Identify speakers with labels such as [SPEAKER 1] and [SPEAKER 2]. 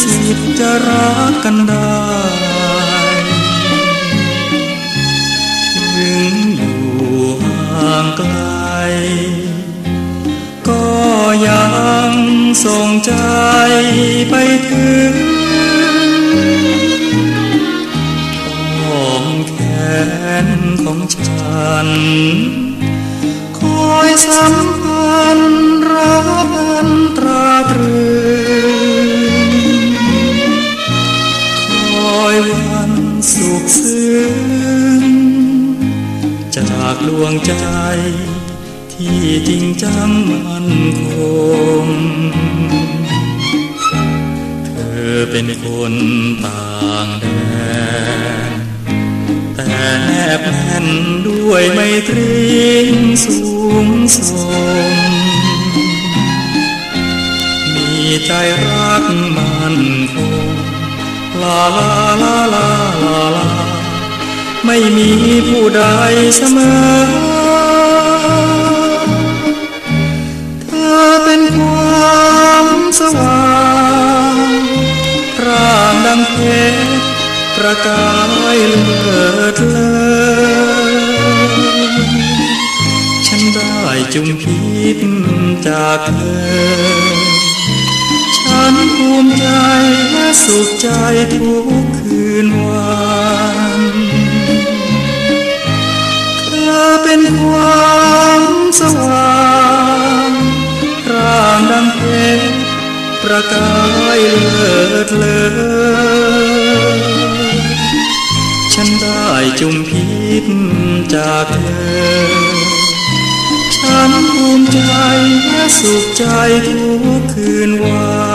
[SPEAKER 1] สิทธิ์จะรักกันได้ ส่งใจไปถึงอ้อมแขนของฉัน คอยสัมพันธ์รักกันตราตรึงคอยวันสุขซึ้งจากดวงใจ ที่จริงจังมั่นคง เธอเป็นคนต่างแดน แต่แนบแน่นด้วยไมตรีสูงส่งมีใจรักมั่นคง ลาลาลาลาลาลา ไม่มีผู้ใดเสมอ ชรประกายเลิศเลอฉันได้จุมพิษจากเธอ ฉันภูมิใจและสุขใจทุกคืนวัน จากเธอ ฉันภูมิใจและสุขใจทุกคืนวัน